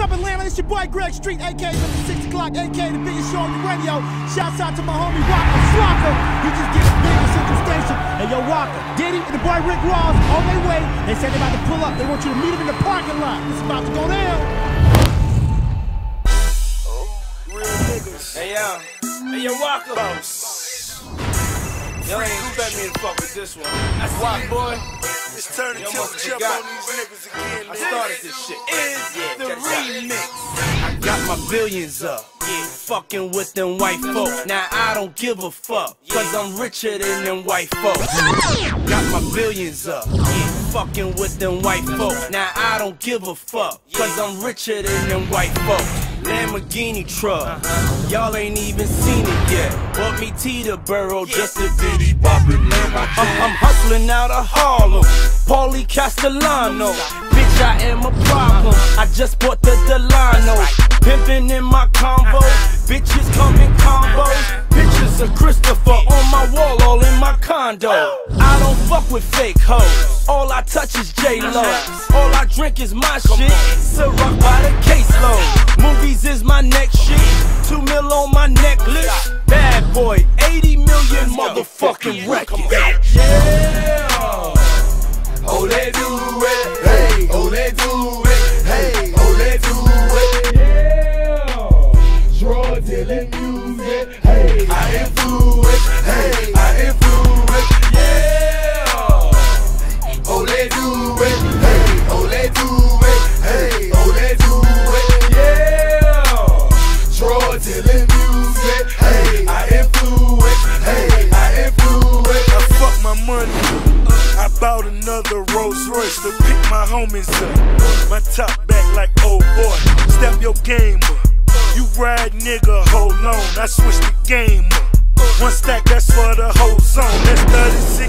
up, Atlanta? It's your boy Greg Street, aka the 6 o'clock, aka the biggest show on the radio. Shouts out to my homie Waka Flocka. He just getting big on Central Station. Hey, yo, Waka, Diddy and the boy Rick Ross on their way. They said they're about to pull up. They want you to meet them in the parking lot. It's about to go down. Oh, real niggas. Hey yo, hey yo, Waka. Boss. Y'all ain't expect me to fuck with this one. That's why, boy. It's turning Yo, tilt must chip on these niggas again, I started this shit. Is Yeah, the check out. remix. I got my billions up. Yeah, fucking with them white folk. Now I don't give a fuck, cause I'm richer than them white folks. Got my billions up. Yeah, fucking with them white folk. Now I don't give a fuck, cause I'm richer than them white folks. Lamborghini truck, y'all ain't even seen it yet. Bought me Teterboro just a bitty boppin' I'm, I'm out of Harlem, Paulie Castellano. Bitch, I am a problem. I just bought the Delano. Pimpin' in my convo. Bitches come in combos. Pictures of Christopher on my wall, all in my condo. I don't fuck with fake hoes. All I touch is J-Lo. All I drink is my shit. Ciroc by the caseload. Movies is my next shit. Two mil on my necklace. Bad boy, 80 million motherfucking records. Yeah. Oh, they do it. Hey, oh, they do it. Hey, oh, they do it. Yeah. Dealing music. Hey, I influence. Hey, I. Yeah. Oh, they do it. Hey, oh, they do it. Hey, oh, they do it. Yeah. Dealing music. Hey, I. Hey. My money. I bought another Rolls Royce to pick my homies up. My top back like old boy. Step your game up. You ride nigga, hold on. I switch the game up. One stack, that's for the whole zone. That's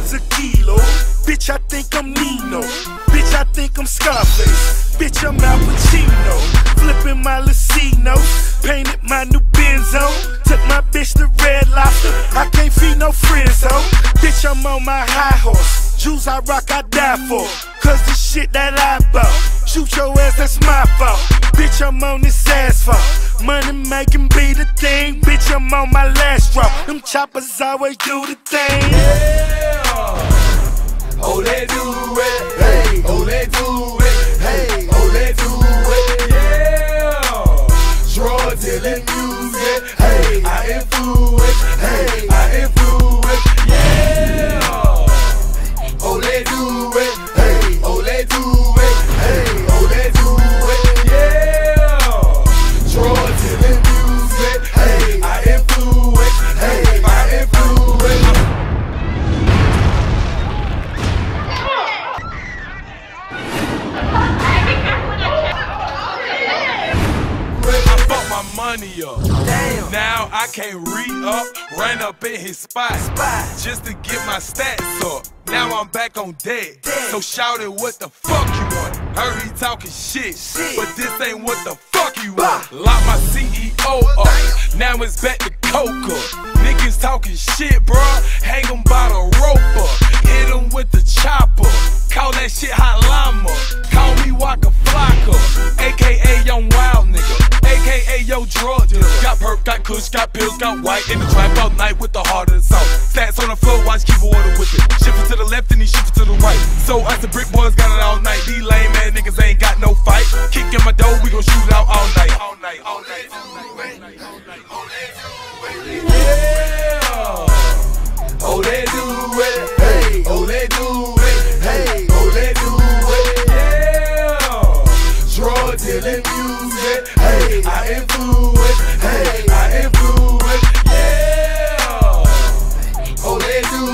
36 a kilo. Bitch, I think I'm Nino. Bitch, I think I'm Scarface. Bitch, I'm Al Pacino. Flipping my Lucino. Painted my new Benzo. Took my bitch to Red Lobster. I can't feed no friends, ho. Bitch, I'm on my high horse. Jews I rock, I die for. Cause the shit that I bought. Shoot your ass, that's my fault. Bitch, I'm on this asphalt. Money making be the thing. Bitch, I'm on my last drop. Them choppers always do the thing. Yeah. Oh, they do it. Hey, oh, they do up. Damn. Now I can't re up, ran up in his spot, spot just to get my stats up. Now I'm back on deck. So shout it what the fuck you want. Heard he talking shit, but this ain't what the fuck you want. Lock my CEO up. Now it's back to Coca. Niggas talking shit, bruh. Hang 'em by the rope up. Hit 'em with the chopper. Call that shit hot kush, got pills, got white. In the trap all night with the heart of the salt. Stats on the floor, watch keep water with it. Shift it to the left and he shift it to the right. So us the brick boys got it all night. These lame ass niggas ain't got no fight. Kick in my door, we gon' shoot it out all night. All night, all night, all night, all night, all night. Yeah. Oh, they do it. Hey, oh, they do it. Hey, oh, they do it. Yeah. Drug dealing music. Hey, I influence. Do